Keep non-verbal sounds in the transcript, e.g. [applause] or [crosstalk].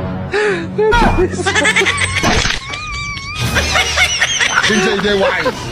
[laughs] Since they.